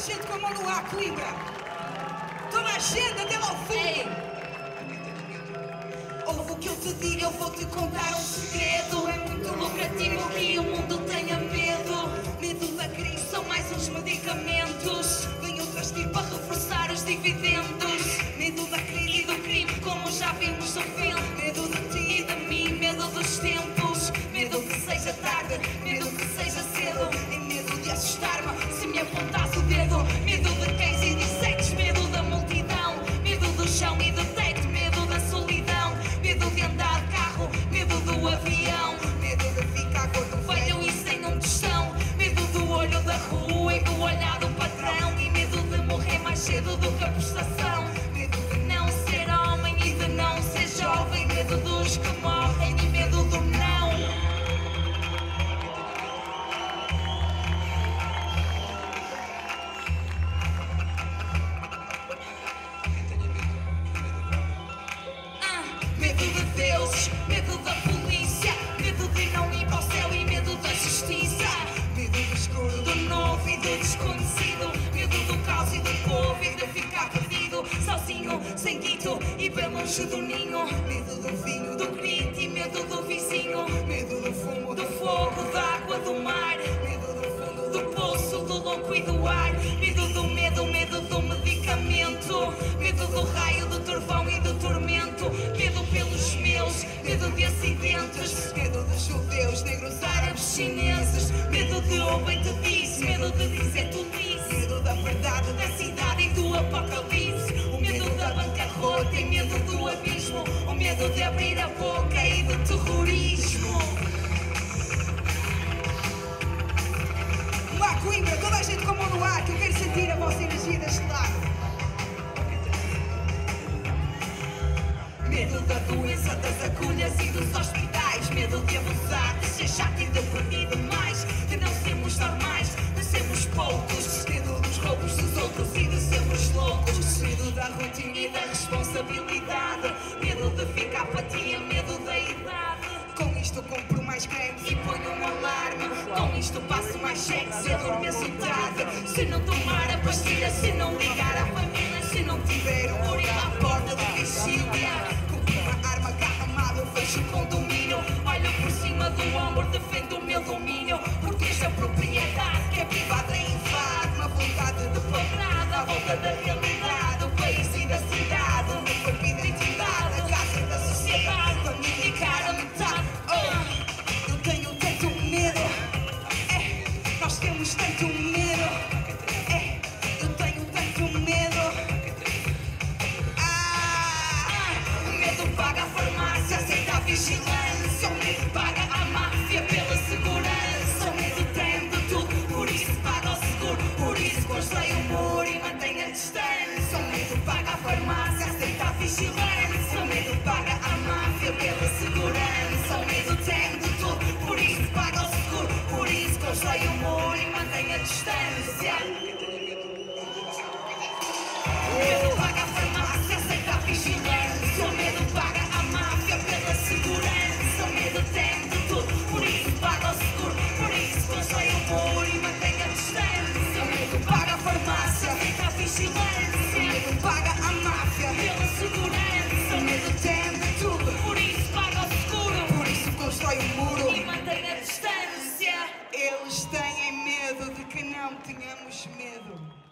gente com a mão no ar, Coimbra. Toda a gente até ao fundo. Ouve o que eu te digo, eu vou te contar um segredo. Sem dito e bem longe do ninho. Medo do vinho, do grito e medo do vizinho. Medo do fumo, do fogo, da água, do mar. Medo do fundo, do poço, do louco e do ar. Medo do medo, medo do medicamento. Medo do raio, do trovão e do tormento. Medo pelos meus, medo de acidentes. Medo dos judeus, negros, árabes, chineses. Medo de ouvir te disse, medo de dizer tu disse. Medo da verdade, da cidade e do apocalipse. Bancarrota e medo do abismo. O medo de abrir a boca e do terrorismo. Lá, Coimbra, toda a gente com a mão no ar, que eu quero sentir a vossa energia deste lado. Medo da doença, das agulhas e dos hospitais. Medo de abusar, de ser chato e de pedir demais. De não sermos normais, de sermos poucos. Medo dos roubos dos outros e de sermos loucos. Medo da rotina e da Medo de ficar apatia, medo da idade. Com isto compro mais cremes e ponho um alarme. Com isto passo mais cheques e adormeço tarde. Se não tomar a pastilha, se não ligar à família, se não tiver um orelha à porta de vigília. Compro uma arma agarramada, eu fecho o condomínio. Olho por cima do ombro, defendo o meu domínio. Protejo a propriedade que é privada invade. Uma vontade de parar à volta da realidade. E não tenhamos medo.